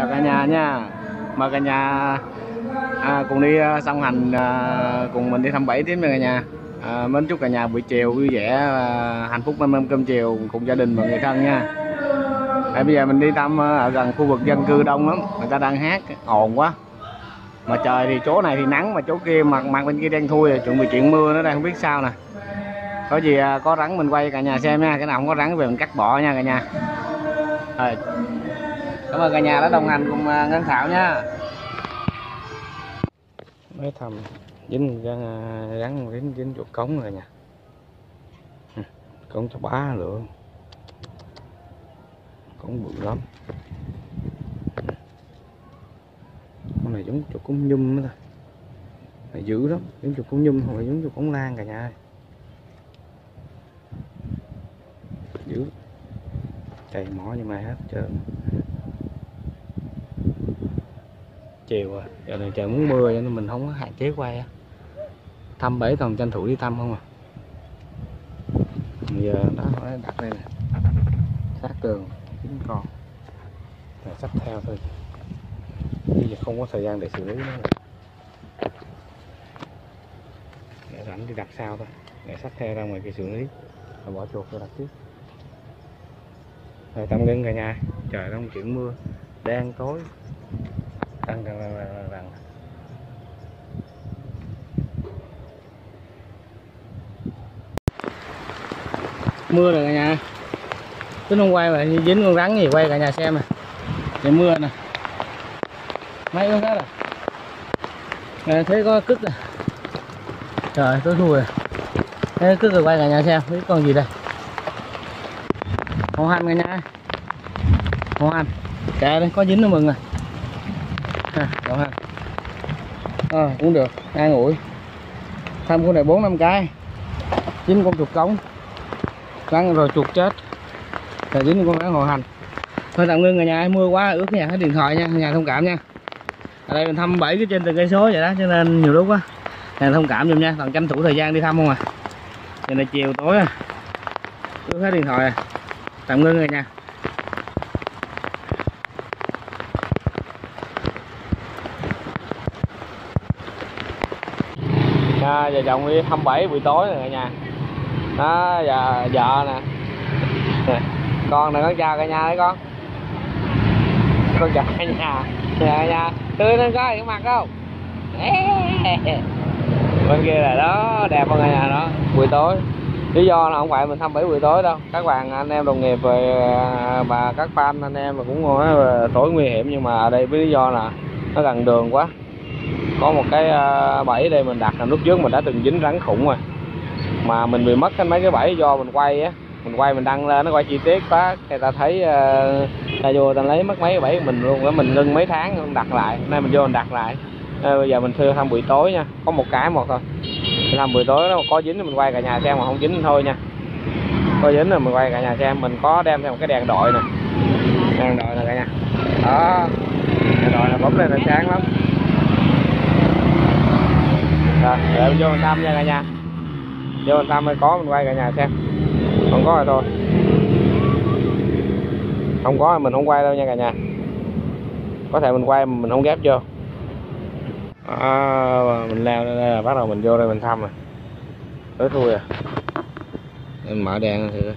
chào cả nhà nha. Mời cả nhà à, cùng đi à, song hành à, cùng mình đi thăm bảy tiếng nha cả nhà. À, mến chúc cả nhà buổi chiều vui vẻ và hạnh phúc mâm mâm cơm chiều cùng gia đình và người thân nha. À, bây giờ mình đi thăm à, ở gần khu vực dân cư đông lắm người ta đang hát ồn quá. Mà trời thì chỗ này thì nắng mà chỗ kia mặt mặt bên kia đen thui rồi chuẩn bị chuyện mưa nó đây không biết sao nè. Có gì à, có rắn mình quay cả nhà xem nha cái nào không có rắn về mình cắt bỏ nha cả nhà. Rồi cảm ơn cả nhà đã đồng hành cùng à, ngân thảo nha. Mấy thầm dính gắn à, gắn dính dính chuột cống rồi nha. Cống cho bá lượng cống bự lắm. Con này giống chuột cống nhum đó thôi này dữ lắm, giống chuột cống nhum không phải giống chuột cống lan cả nhà ơi. Dữ. Chạy mỏ như mày hết trơn. Chiều rồi giờ này trời muốn mưa cho nên mình không có hạn chế quay á. Thăm bể toàn tranh thủ đi thăm không à. Giờ nó đặt đây nè. Sát tường chín con. Là sắp theo thôi. Bây giờ không có thời gian để xử lý nữa. Rồi để rảnh đi đặt sau thôi. Để sắp theo ra ngoài kia xử lý. Rồi bỏ chuột rồi đặt tiếp rồi tạm ngưng cả nhà. Trời đang chuyển mưa. Đang tối đang đang đang đang, đang, mưa rồi cả nhà. Tính không quay mà như dính con rắn gì quay cả nhà xem à. nè trời mưa nè. Mấy con khác à? Ờ, à, thấy có cứt nè trời tối thui rồi. Thấy cứt rồi quay cả nhà xem biết con gì đây? Hồ hành cả nhà. Hồ hành cả đây có dính nó mừng rồi à, hồ hành à, cũng được ai ủi thăm con này bốn năm cái. Dính con chuột cống. Rắn rồi chuột chết. Rồi dính con rắn hồ hành. Thôi tạm ngưng ở nhà mưa quá ướt nhà hết điện thoại nha nhà thông cảm nha. Ở đây mình thăm bảy cái trên từng cây số vậy đó cho nên nhiều lúc quá nhà thông cảm giùm nha còn tranh thủ thời gian đi thăm không à. Giờ này chiều tối à ướt hết điện thoại à. Tạm ngưng rồi nha. Vợ chồng đi thăm bảy buổi tối rồi cả nhà. Đó, giờ, vợ nè. Con này con chào cả nhà đấy con. Con chào cả nhà. Chào cả nhà. Tươi lên coi, cái mặt không? Bên kia là đó, đẹp hơn cả nhà đó. Buổi tối. Lý do là không phải mình thăm bảy buổi tối đâu. Các bạn, anh em đồng nghiệp về và các fan, anh em mà cũng nói tối nguy hiểm. Nhưng mà ở đây với lý do là nó gần đường quá có một cái à, bẫy đây mình đặt là lúc trước mình đã từng dính rắn khủng rồi. Mà mình bị mất cái mấy cái bẫy do mình quay á. Mình quay mình đăng lên nó quay chi tiết quá người ta thấy uh, ta vô ta lấy mất mấy cái bẫy của mình luôn đó mình ngưng mấy tháng mình đặt lại. Nay mình vô mình đặt lại. Nên bây giờ mình thưa thăm buổi tối nha có một cái một thôi. Mình buổi tối nó có dính thì mình quay cả nhà xem mà không dính thì thôi nha. Có dính rồi mình quay cả nhà xem mình có đem theo một cái đèn đội nè. Đèn đội nè cả nhà. Đó. Đèn đội là bấm lên là sáng lắm rồi để mình vô mình thăm nha cả nhà. Vô mình thăm mới có mình quay cả nhà xem. Không có rồi thôi. Không có thì mình không quay đâu nha cả nhà. Có thể mình quay mà mình không ghép vô. À, mình leo đây là bắt đầu mình vô đây mình thăm rồi. Tới thui à. Mình mở đèn thử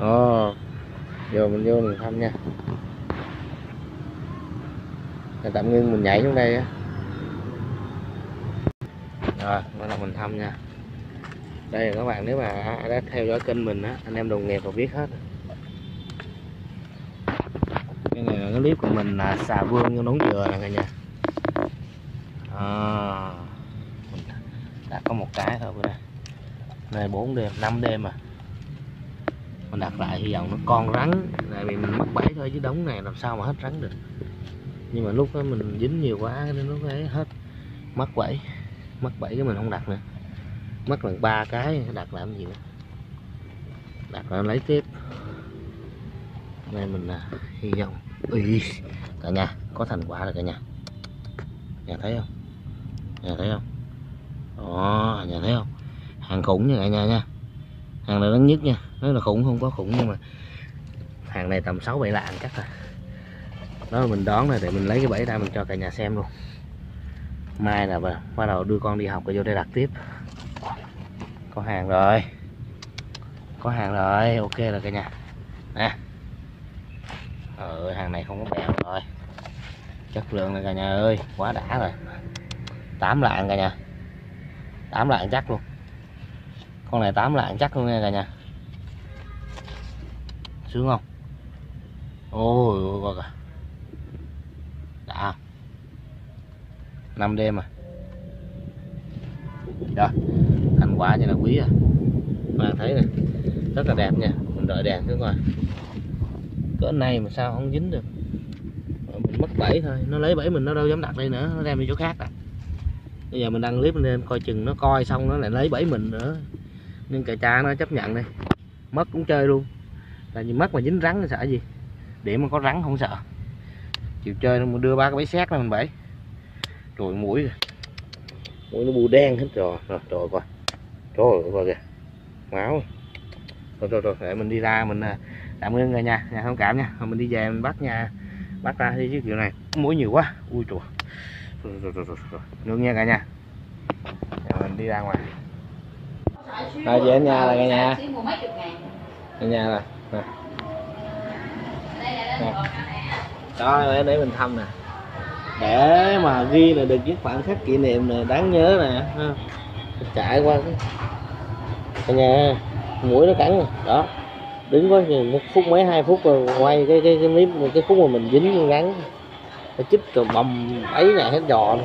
ồ giờ mình vô mình thăm nha. Tạm ngưng mình nhảy xuống đây á rồi bắt đầu mình thăm nha. Đây là các bạn nếu mà đã theo dõi kênh mình á anh em đồng nghiệp đều biết hết. Cái này là cái clip của mình là xà vương vô nấu dừa nè cả nhà. À, mình đã có một cái thôi bữa nay. Này bốn đêm 5 đêm mà mình đặt lại hy vọng nó con rắn tại vì mình mắc bẫy thôi chứ đống này làm sao mà hết rắn được. Nhưng mà lúc đó mình dính nhiều quá nên nó ấy hết mắc bẫy mất bảy cái mình không đặt nữa. Mất lần ba cái đặt làm gì nữa? Đặt là lấy tiếp. Này mình là hy vọng. Ui cả nhà có thành quả rồi cả nhà. Nhà thấy không? Nhà thấy không? Đó nhà thấy không? Hàng khủng nha cả nhà nha. Hàng này lớn nhất nha. Nói là khủng không có khủng nhưng mà hàng này tầm sáu bảy lạng chắc rồi, đó là mình đón này để mình lấy cái bẫy ra mình cho cả nhà xem luôn mai là bắt đầu đưa con đi học rồi vô đây đặt tiếp có hàng rồi có hàng rồi ok rồi cả nhà nè ờ hàng này không có bèo rồi chất lượng này cả nhà ơi quá đã rồi tám lạng cả nhà tám lạng chắc luôn con này tám lạng chắc luôn nha cả nhà sướng không ôi ôi ôi, ôi, ôi. Năm đêm à? Đó thành quả như là quý à. Bạn thấy này, rất là đẹp nha. Mình đợi đèn xuống ngoài cỡ này mà sao không dính được? Mình mất bẫy thôi. Nó lấy bẫy mình nó đâu dám đặt đây nữa nó đem đi chỗ khác à. Bây giờ mình đăng clip lên coi chừng nó coi xong nó lại lấy bẫy mình nữa. Nhưng cà cha nó chấp nhận đi. Mất cũng chơi luôn. Tại vì mất mà dính rắn thì sợ gì? Để mà có rắn không sợ. Chịu chơi nó đưa ba cái bẫy xét ra mình bẫy rồi mũi kìa. mũi nó bù đen hết rồi. Rồi trời coi. Trời ơi coi kìa. Máu. Rồi rồi rồi để mình đi ra mình à, tạm ngưng rồi nha. Nhà thông cảm nha. Rồi mình đi về mình bắt nha. Bắt ra đi chứ kiểu này. Muối nhiều quá. Ui chùa rồi rồi rồi rồi, rồi. nương nha cả nhà. Mình đi ra ngoài. Rồi về nhà là cả nhà. Cả nhà là nè. Nè. đó để mình thăm nè để mà ghi là được những khoảnh khắc kỷ niệm này đáng nhớ nè ha. chạy qua cái cả nhà mũi nó cắn rồi. Đó. Đứng có một phút mấy hai phút rồi quay cái cái cái clip cái phút mà mình dính gắn, nó chích rồi bầm ấy này hết giò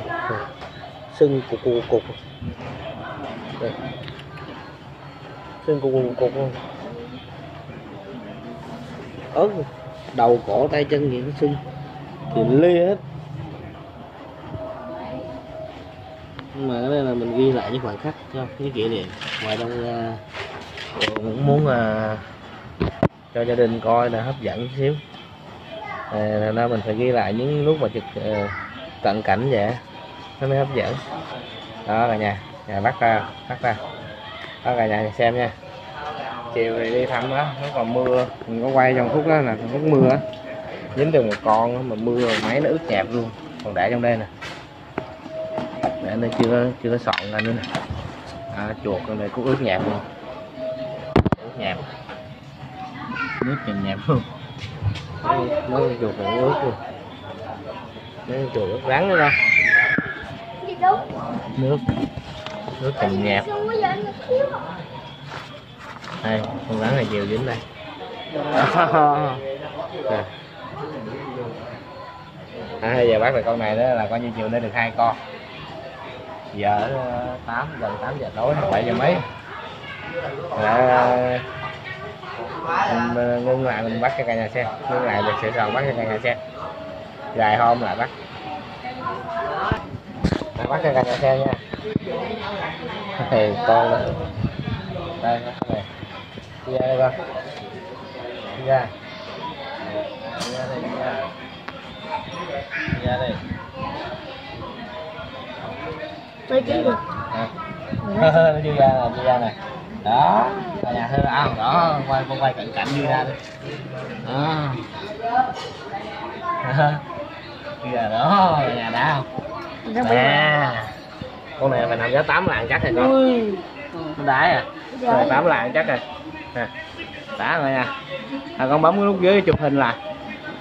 sưng cục cục cục Đây. sưng cục cục cục luôn ớt đầu cổ tay chân gì nó sưng. Thì lê hết. Nhưng mà cái này là mình ghi lại những khoảnh khắc cho cái kỷ niệm. Ngoài đông ra à, cũng muốn à, cho gia đình coi là hấp dẫn xíu. À, thành ra mình phải ghi lại những lúc mà chụp à, cận cảnh vậy nó mới hấp dẫn. Đó cả nhà. Nhà bắt ra bắt ra. Đó cả nhà xem nha. Chiều thì đi thăm đó nó còn mưa mình có quay trong phút đó là lúc mưa á. Dính được một con mà mưa máy nó ướt nhẹp luôn. Còn để trong đây nè để nó chưa có chưa có sọn ra nữa nè. À, chuột con này cũng ướt nhẹp luôn. Ướt nhẹp. Nước nhẹp nhẹp luôn. Nó chuột này ướt luôn. Nó chuột ướt rắn nữa đâu nước. Nước nhẹp nhẹp. Đây con rắn này nhiều dính đây. Nè. à, giờ bắt được con này đó là coi như chiều nó được hai con giờ ờ, 8 gần 8 giờ tối 7 giờ mấy. Dạ, à, mình ờ, ngưng lại mình bắt cho cả nhà xem ngưng lại mình sẽ còn bắt cho cả nhà xem dài hôm lại bắt. Mình bắt cho cả nhà xem nha. Thì con đây đây này. Đi ra đây con. Đi ra. Đi ra đây đi ra. Đi ra đây. Tôi chỉ được. À. nó đi ra nè đi ra nè. Đó cả nhà thấy không đó quay con quay cận cảnh đi ra đi. Đó. Ra đó nhà đã không? Nè con này phải nằm giá tám lạng chắc rồi con. Nó đái à? Rồi tám lạng chắc rồi. Nè đã rồi nha. À, con bấm cái nút dưới chụp hình lại.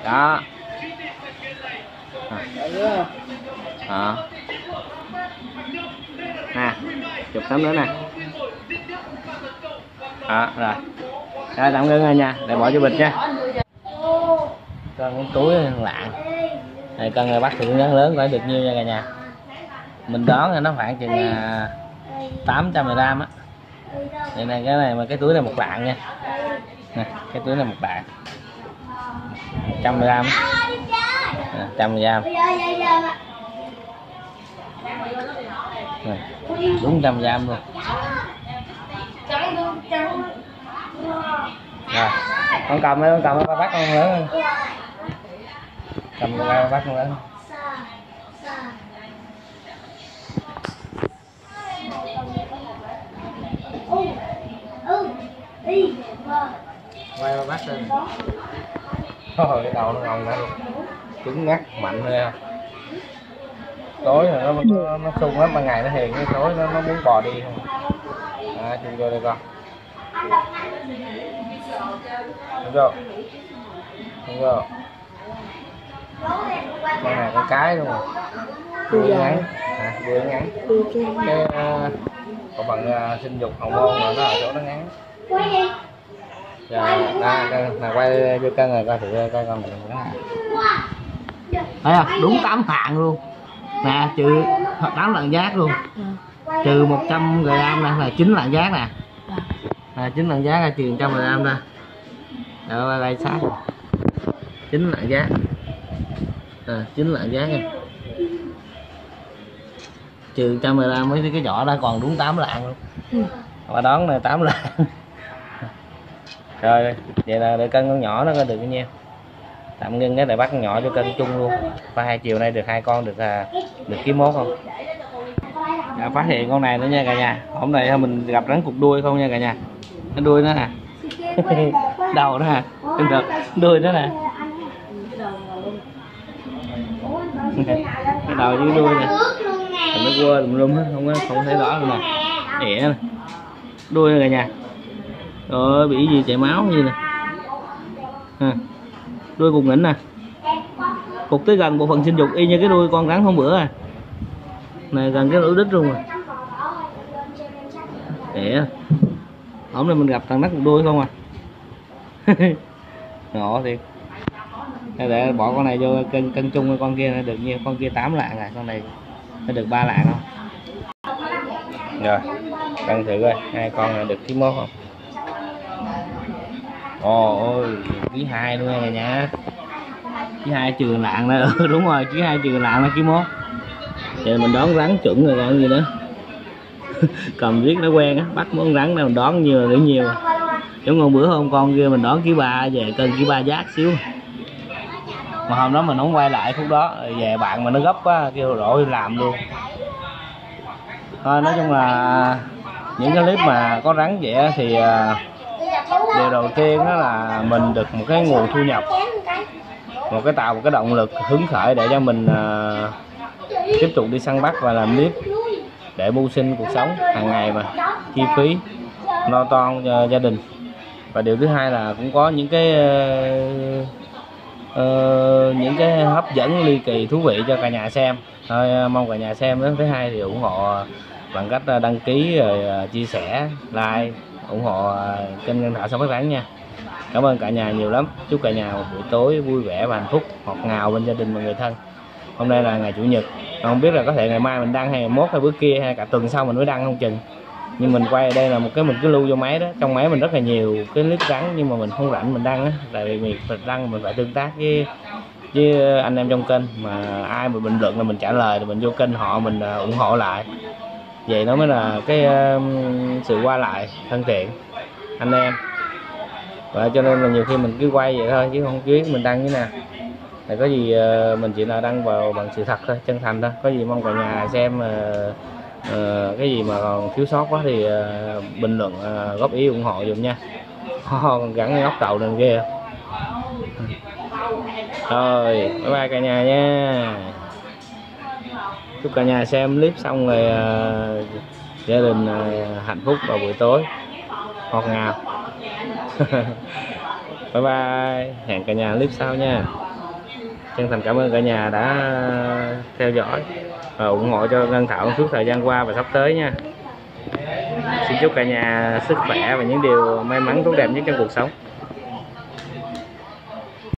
Đó. Đó nè chụp tấm nữa nè. Đó rồi. Đó, tạm ngưng rồi nha. Để bỏ vô bịch nha. Con túi lạng này con người bắt thì lớn lớn phải được nhiêu nha cả nhà. Mình đoán là nó khoảng chừng à, 800 gram á. Đây này cái này mà cái túi này một lạng nha. Nè cái túi này một lạng 100 gram. À, 100 gram. Nè, đúng trăm gram luôn. Rồi con cầm đây con cầm đây, con bắt con lớn cầm ra bắt con lớn quay qua bắt lên. Thôi cái đầu nó ngồng ra luôn. Cứng ngắc mạnh thôi tối rồi nó nó, nó sung lắm ban ngày nó hiền cái tối nó nó muốn bò đi không? À chung vô đây con chung vô. Chung vô. Con này con cái luôn rồi đuôi ngắn. À, đuôi ngắn. Cái uh, còn bằng uh, sinh dục hậu môn mà nó ở chỗ nó ngắn. Dạ, à, cân, là quay vô cân rồi coi thử coi con mình có nào. thấy không? Đúng 8 thạng luôn nè trừ tám lạng giác luôn. Trừ 100 g nè là chín lạng giác nè. Là chín lạng giác là trừ 100 g ra rồi đây sát chín lạng giác. À, chín lạng giác nha trừ 100 g mấy cái vỏ đã còn đúng 8 lạng luôn. Và đón này 8 lạng. Rồi, vậy là để cân con nhỏ nó coi được bao nhiêu. Tạm ngưng cái để bắt con nhỏ cho cân chung luôn. Và hai chiều nay được hai con được à, được kiếm mốt không? Dạ, Đã phát hiện con này nữa nha cả nhà. Hôm nay mình gặp rắn cục đuôi không nha cả nhà. Cái đuôi nó nè. đầu nó nè. Được. đuôi nó nè. cái đầu dưới đuôi nè. Nó quơ lùm lum hết, không có không thấy rõ luôn nè. Ỉa nè. Đuôi nè cả nhà. Rồi bị gì chảy máu gì nè. Đuôi cục nghỉnh nè. Cục tới gần bộ phận sinh dục y như cái đuôi con rắn hôm bữa à. Này gần cái lỗ đít luôn à. rồi. để Hôm nay mình gặp thằng nắt cục đuôi không à. nhỏ thiệt. Để, để bỏ con này vô cân cân chung với con kia nó được nhiêu con kia 8 lạng à con này nó được 3 lạng không rồi cân thử coi hai con này được ký mốt không ồ ôi ký hai luôn nha cả nhà chứ hai trừ lạng đó ừ, đúng rồi chứ hai trừ lạng là kiếm mốt. Giờ mình đón rắn chuẩn rồi còn gì nữa. Cầm viết nó quen á bắt món rắn nào mình đón nhiều là nhiều. Giống con bữa hôm con kia mình đón ký ba về cân ký ba giác xíu. Mà hôm đó mình không quay lại khúc đó về bạn mà nó gấp quá kêu rỗi làm luôn. Thôi nói chung là những cái clip mà có rắn vậy thì à, điều đầu tiên đó là mình được một cái nguồn thu nhập một cái tạo một cái động lực hứng khởi để cho mình à, tiếp tục đi săn bắt và làm clip để mưu sinh cuộc sống hàng ngày mà chi phí lo toan cho gia đình. Và điều thứ hai là cũng có những cái uh, uh, những cái hấp dẫn ly kỳ thú vị cho cả nhà xem. Thôi ờ, mong cả nhà xem. Đến thứ hai thì ủng hộ bằng cách đăng ký rồi chia sẻ like ủng hộ kênh Ngân Thảo Sống Phát Rắn nha cảm ơn cả nhà nhiều lắm. Chúc cả nhà một buổi tối vui vẻ và hạnh phúc, ngọt ngào bên gia đình và người thân. Hôm nay là ngày chủ nhật. Không biết là có thể ngày mai mình đăng hay ngày mốt hay bữa kia hay cả tuần sau mình mới đăng không chừng. Nhưng mình quay ở đây là một cái mình cứ lưu vô máy đó. Trong máy mình rất là nhiều cái clip rắn nhưng mà mình không rảnh mình đăng á. Tại vì mình phải đăng mình phải tương tác với với anh em trong kênh. Mà ai mà bình luận là mình trả lời thì mình vô kênh họ mình à, ủng hộ lại. Vậy nó mới là cái sự qua lại thân thiện. Anh em và cho nên là nhiều khi mình cứ quay vậy thôi chứ không biết mình đăng như nào. Thì có gì ờ, mình chỉ là đăng vào bằng sự thật thôi chân thành thôi. Có gì mong cả nhà xem uh, cái gì mà còn thiếu sót quá thì uh, bình luận uh, góp ý ủng hộ dùm nha. Còn gắn cái ốc tàu lên kia rồi bye bye cả nhà nha. Chúc cả nhà xem clip xong rồi uh, gia đình uh, hạnh phúc vào buổi tối. Ngọt ngào. bye bye. Hẹn cả nhà clip sau nha. Chân thành cảm ơn cả nhà đã theo dõi và ủng hộ cho Ngân Thảo suốt thời gian qua và sắp tới nha. Xin chúc cả nhà sức khỏe và những điều may mắn tốt đẹp nhất trong cuộc sống.